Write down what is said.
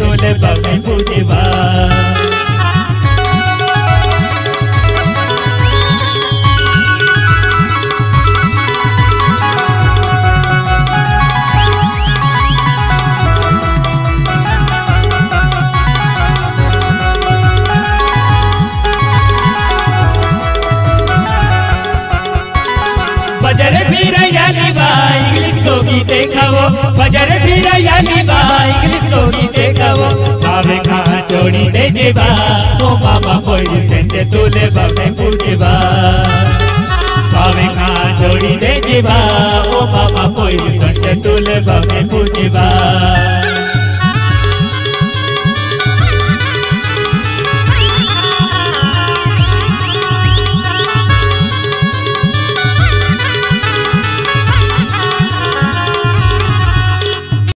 तोले बमे पूजवा बजर फिर याली बा इंग्लिश को गीते खाओ। बजर फिर याली बा बाबे कहाँ छोड़ी दे जेबा ओ मामा कोई सेंटे तोले बाबे पूजबा बाबे कहाँ छोड़ी दे जेबा ओ मामा कोई सेंटे तोले बाबे पूजबा